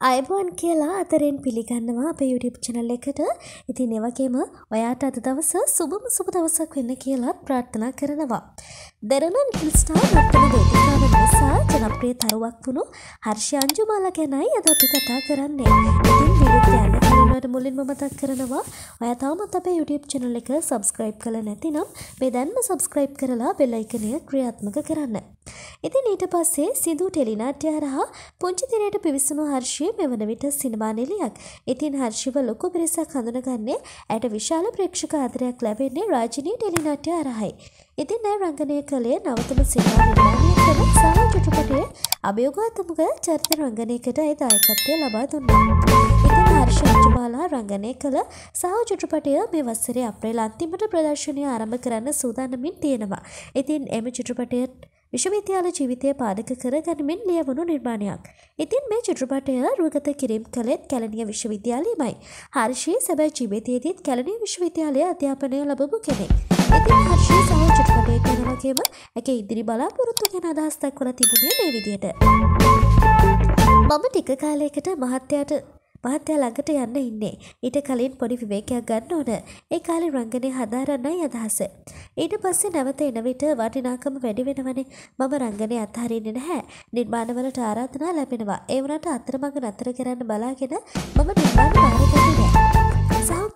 අයිබෝන් කියලා අතරෙන් පිළිගන්නවා අපේ YouTube චැනල් එකට. ඉතින් ඒ වගේම ඔයාට අද දවස සුබම සුබ දවසක් වෙන්න කියලාත් ප්‍රාර්ථනා කරනවා. දෙරණන් කිල්ස්ටාර් නර්තන වේදිකාව නිසා ජනප්‍රිය තරුවක් වුණු හර්ෂ අංජුමාලා ගැනයි අද අපි කතා කරන්නේ. ඉතින් වීඩියෝ යන්න කලින් ඔයාලට මුලින්ම මතක් කරනවා ඔයා තාමත් අපේ YouTube channel එක subscribe කරලා නැතිනම් මේ දැන්ම subscribe කරලා bell icon එක ක්‍රියාත්මක කරන්න. ඉතින් ඊට පස්සේ සිදු ටෙලිනාට්‍ය හරහා පුංචි තිරයට පිවිසුණු හර්ෂය මෙවන විට සිනමා නිලියක්. ඉතින් හර්ෂිව ලොකු පිරිසක් හඳුනගන්නේ ඇයට විශාල ප්‍රේක්ෂක ආදරයක් ලැබෙන්නේ රාජිනී ටෙලිනාට්‍ය හරහයි. ඉතින් ඇය රංගනය කළේ නවතම සිනමා නිර්මාණය කරන සාහ චිත්‍රපටයේ අභියෝගාත්මක චරිත රංගනයකට ඇය දායකත්වය ලබා දුන්නා. ඉතින් හර්ෂ අංජුමාලා රංගනය කළ සාහ චිත්‍රපටය මේ වසරේ අප්‍රේල් අන්තිමට ප්‍රදර්ශනය ආරම්භ කරන්න සූදානමින් තියෙනවා. ඉතින් එම චිත්‍රපටය විශ්වවිද්‍යාල ජීවිතය පාදක කර ගනිමින් ලියවුණු නිර්මාණයක්. ඉතින් මේ චිත්‍රපටය රුගත කිරීම් කළෙත් කැලණිය විශ්වවිද්‍යාලයමයි. හර්ෂී සැබෑ ජීවිතයේදීත් කැලණිය විශ්වවිද්‍යාලය අධ්‍යාපනය ලබපු කෙනෙක්. ඉතින් හර්ෂී සහ චිත්‍රපටය ගැන වගේම එක ඉදිරි බලාපොරොත්තු ගැන අදහස් දක්වලා තිබුණේ මේ විදිහට. මම ටික කාලයකට මහත්තයාට මහත්තයා ළඟට යන්න ඉන්නේ. ඊට කලින් පොඩි විවේකයක් ගන්න ඕන. ඒ කාලේ රංගනය හදාරන්නයි අදහස. ඊට පස්සේ නැවත එන විට වටිනාකම වැඩි වෙනවනේ. මම රංගනය අත්හරින්නේ නැහැ. නිර්මාණවලට ආරාධනා ලැබෙනවා. ඒ වුණාට අතරමඟ නතර කරන්න බලාගෙන මම නිර්මාණ බාරගන්නේ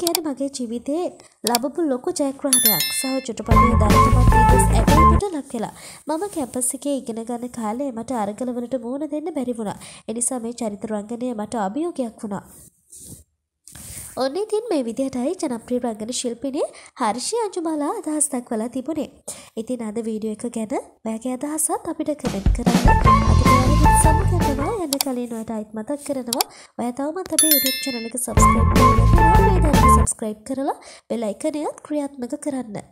නැහැ. සහෝ කියන්නේ මගේ ජීවිතයේ ලබපු ලොකු ජයග්‍රහණයක්. සහෝ චිත්‍රපටයේ දායකත්වයට ගොස් ඇගීමට ලක් වෙලා. මම කැම්පස් එකේ ඉගෙන ගන්න කාලේ මට අරගලවලට මුහුණ දෙන්න බැරි වුණා. ඒ නිසා මේ චරිත රංගනය මට අභියෝගයක් වුණා. ඔන්න ඉතින් මේ විදිහටයි ජනප්‍රිය රංගන ශිල්පිනේ හර්ෂි අංජුමාලා අදහස් දක්වලා තිබුණේ. ඉතින් අද වීඩියෝ එක ගැන ඔයාගේ අදහසත් අපිට කමෙන්ට් කරන්න. අද ඔයාලගේ සමගතනවා යන්න කලින් ඔයාට අයිත් මතක් කරනවා. ඔයා තවමත් අපේ YouTube channel එක subscribe කරලා නැත්නම් මේ දැන් subscribe කරලා bell icon එකත් ක්‍රියාත්මක කරන්න.